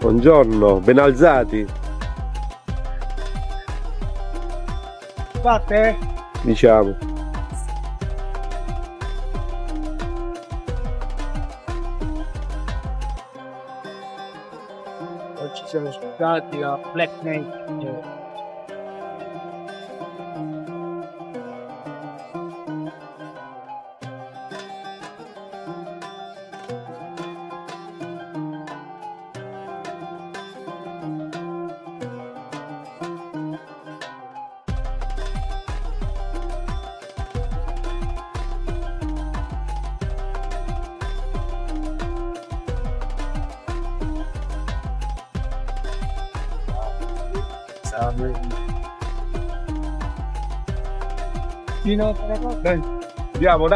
Buongiorno, ben alzati. Fatte? Diciamo. Ci siamo scusati la Black Knight. Fino a Dai, andiamo,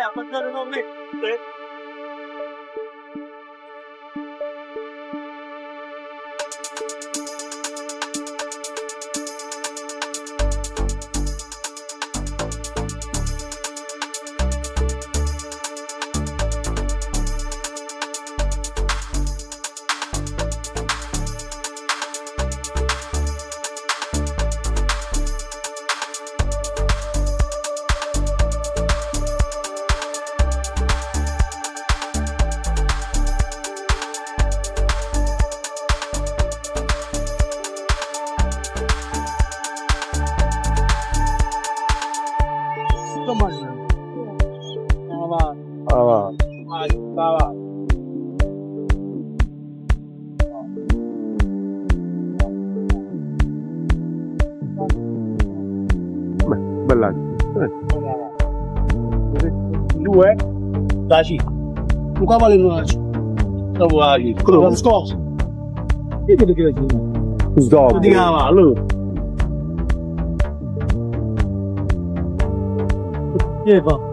आपत्तर में Tu qua vale una 5. Dopo la 5. Quello lo scorso. Io ti dico che Stop. di cavallo. Che fa? Quello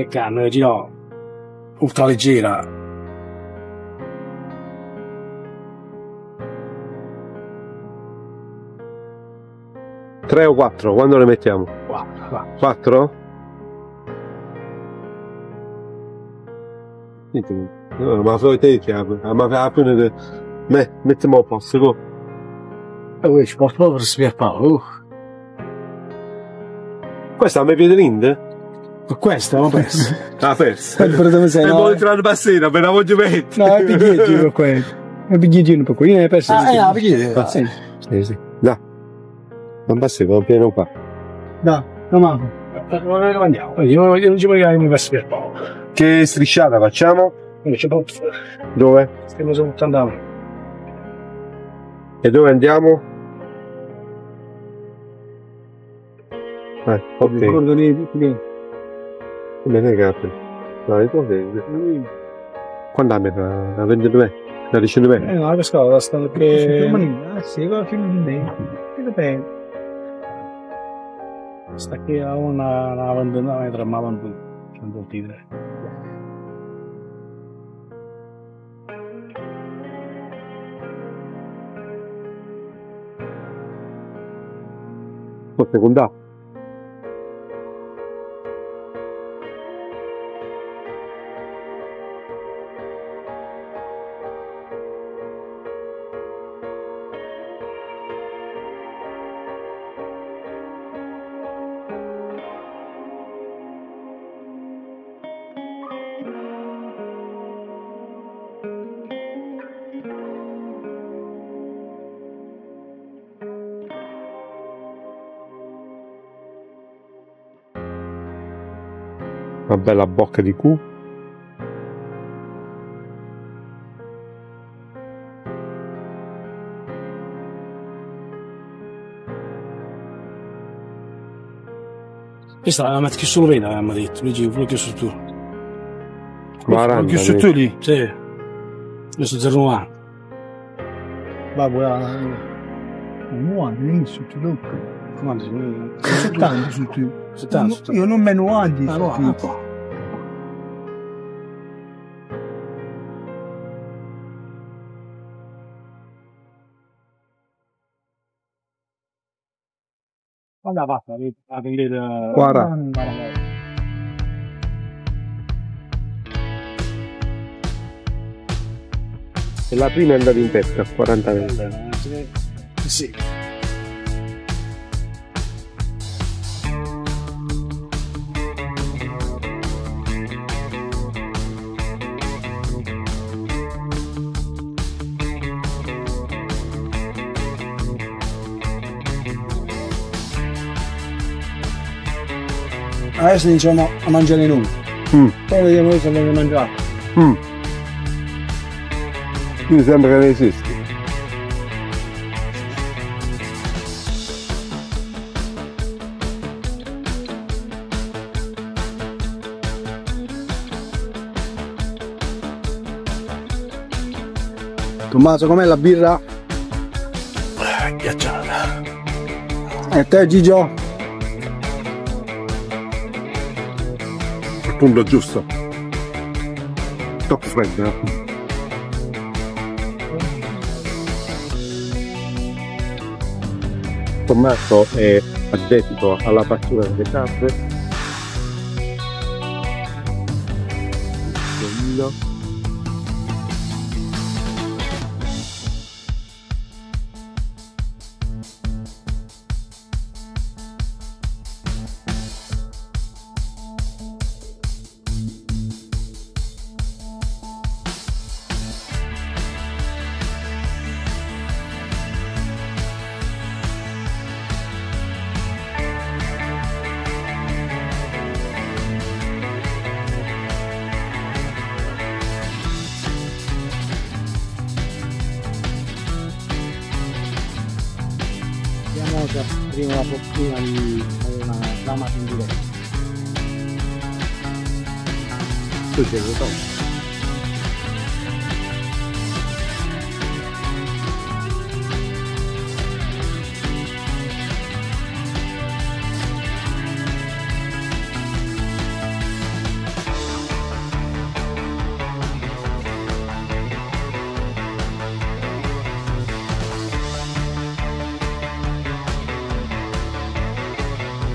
Che canno, girò. Tutta leggera. Tre o quattro? Quando le mettiamo? Va. Quattro? Niente, no, ma so te che ma fa più ne me mettiamo a posto go. E poi ci porto per spiare Paolo. Uh. Questa mi piede l'inde? Questa l'ho persa. L'ha persa. Però dove sei? E no, eh. entrare in bassina, per la voglio mettere. No, è bigliettino per quello. È bigliettino per quello. Io ne ho perso. Ah, è bigliettino. Eh, ah, ah, sì. Sì, sì. Da. Non passavo, non pieno qua. Da, non manco. Dove lo andiamo? Io non ci voglio che mi passi per poco. Che strisciata facciamo? Dove? Stiamo sotto andando. E dove andiamo? Eh, ok. Bene, capo. Dai, tu che... Quando abbiamo la, la 22? La 19? Eh, no, questa cosa sta perché... Ah, sì, va fino in me. Che bene. Sta che ha una, una abbandonata e tramava un po'. Non devo dire. Sto seconda. Una bella bocca di cu. Questa la metti solo veda, avevamo detto. Luigi, quello che su tu. Guarda, Quello che su tu lì? Sì. Questo 090. Va, guarda. Muoio, lì su tu. Comando, sì. 70 su tu. 70. Io non me ne andi. Ah, no, Guarda, basta, a vedere... Guarda. E la prima è andata in pesca, 40 metri. Sì. Adesso iniziamo a mangiare noi. Mm. Poi vediamo se abbiamo mangiato. Mm. Mi sembra che ne esisti. Tommaso, com'è la birra? Ghiacciata. E te Gigio? Il punto giusto. Troppo freddo, eh? Tommaso è addetto alla pastura delle capre.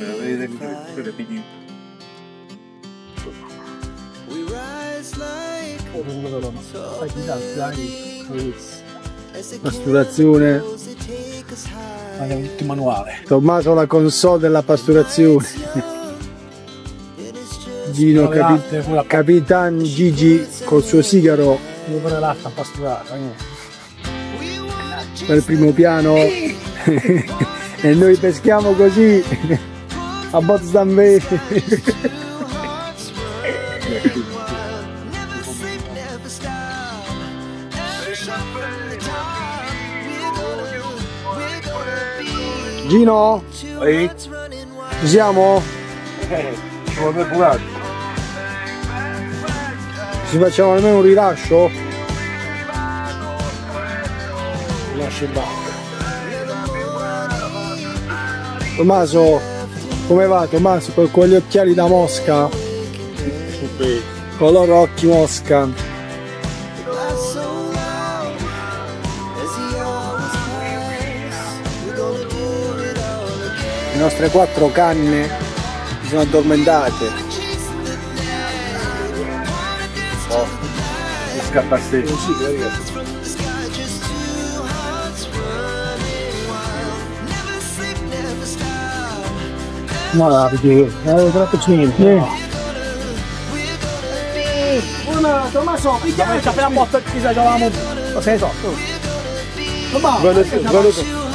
Claro. Ares. Pasturazione. Andiamo tutti manuale. Tommaso la console della pasturazione. Gino, capi- Capitan Gigi col suo sigaro Devo pure l'acqua a pasturare. per primo piano e noi peschiamo così a Potsdam Gino? Ehi? Ci siamo? Ci vuole pure Ci facciamo almeno un rilascio? Lascia in banca. Tommaso, come va Tommaso? Con, con gli occhiali da mosca? Con loro occhi mosca. Le nostre quattro canne si sono addormentate. Scappa a sé. Sì, ragazzi. No, no, perché è troppo niente. Una, Tommaso, picchiamo, appena a posto ci giocavamo. Lo sei so. Tommaso, Venuto, venuto. moonlight,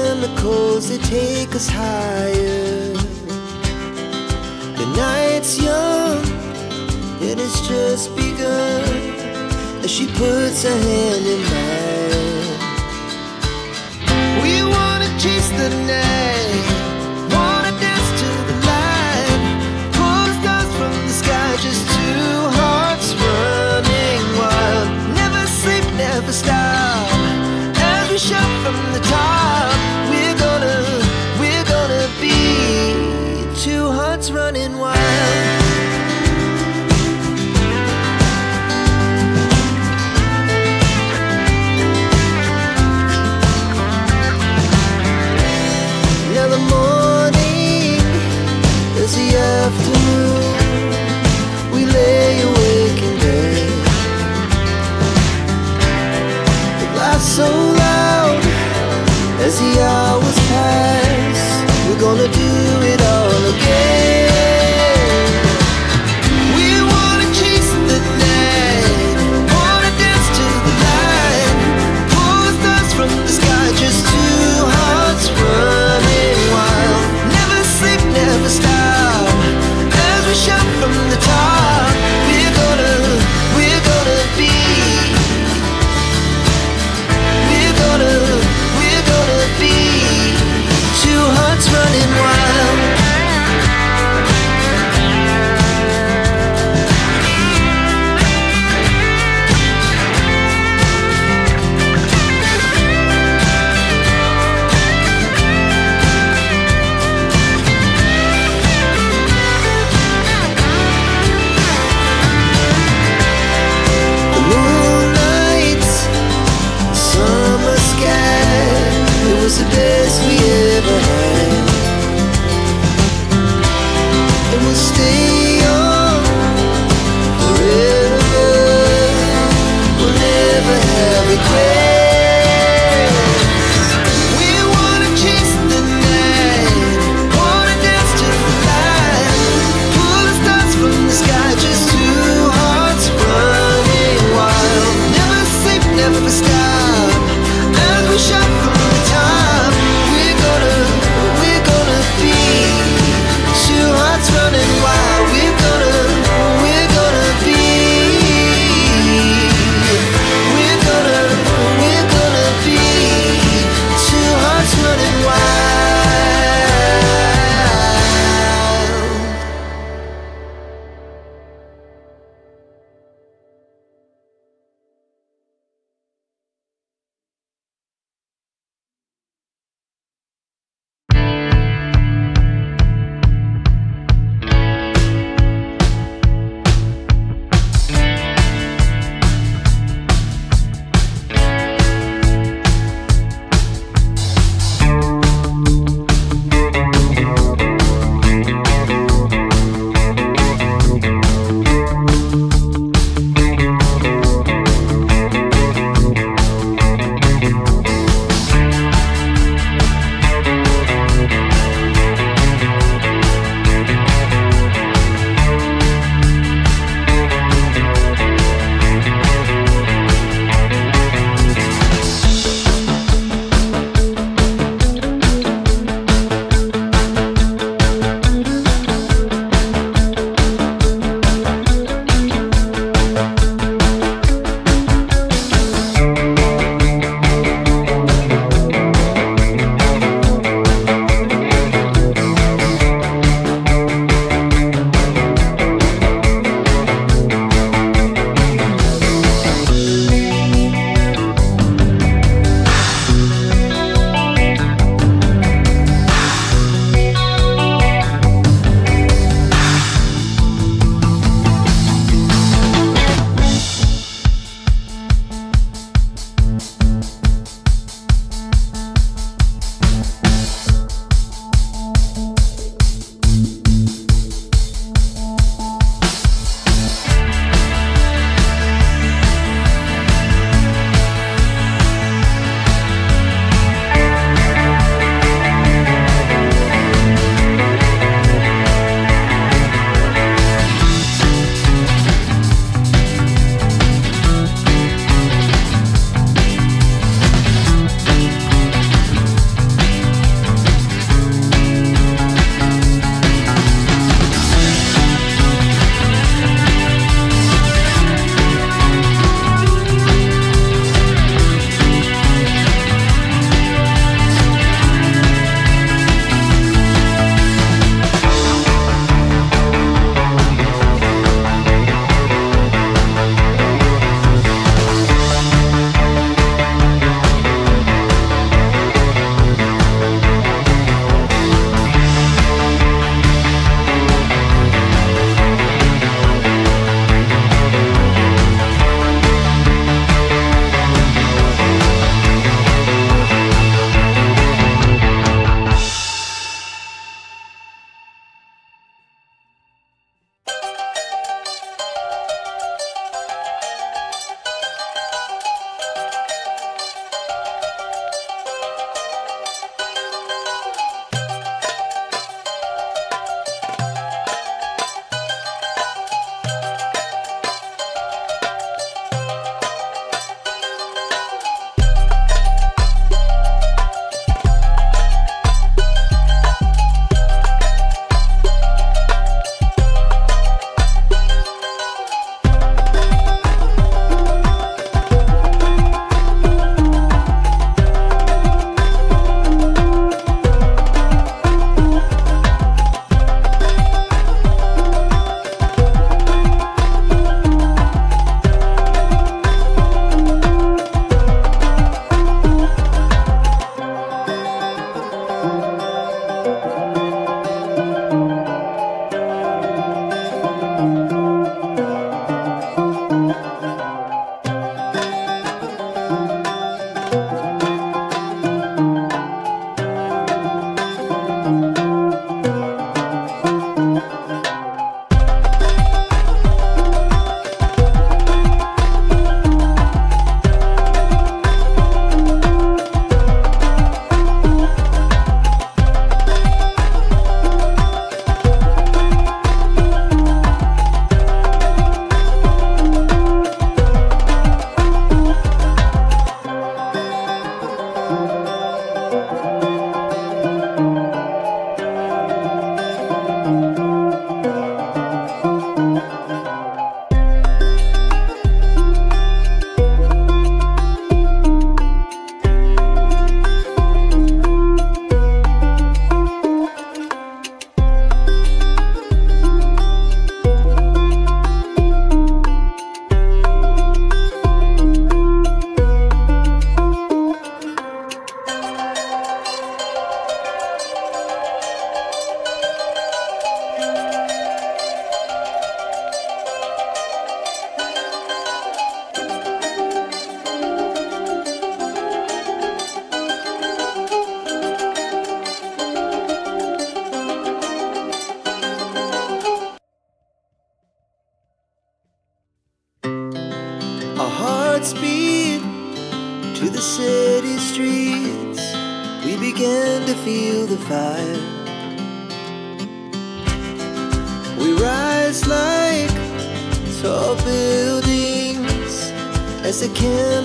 chemicals, they take us higher. The night's young, and it's just begun. As she puts her hand in mine, we wanna chase the night.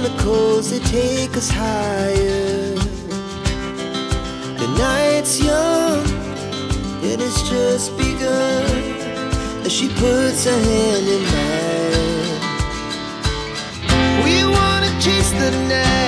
chemicals that take us higher. The night's young, and it's just begun. As she puts her hand in mine, we wanna chase the night.